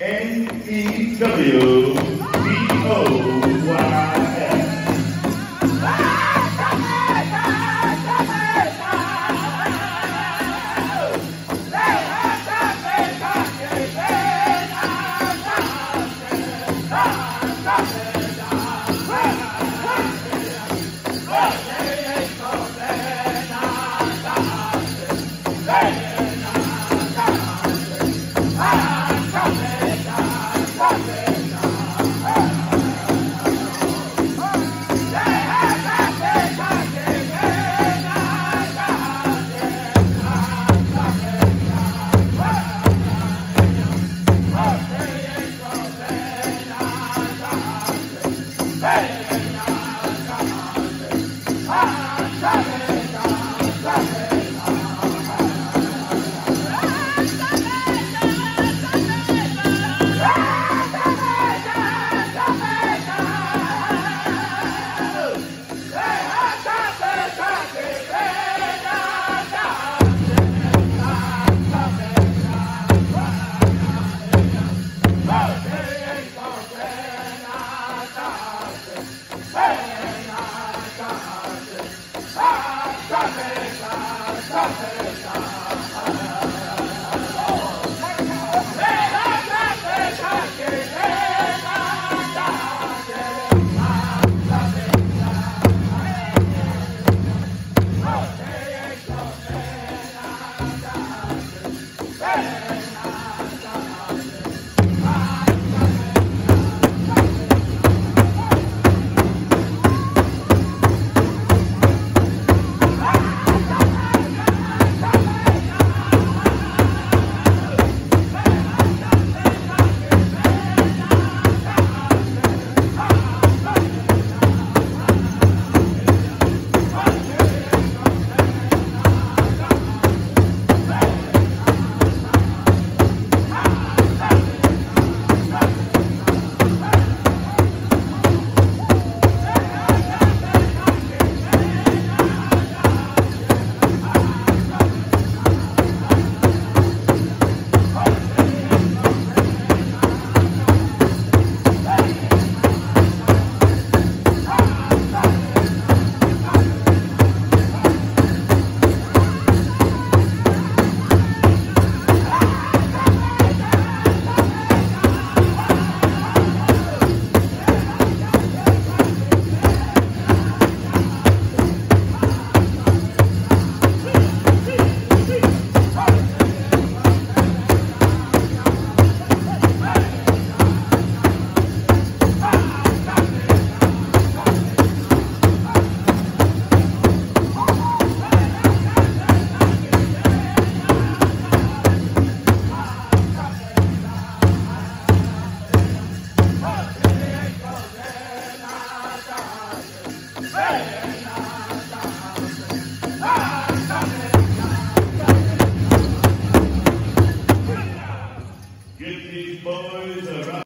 N-E-W-D-O-Y. Hey!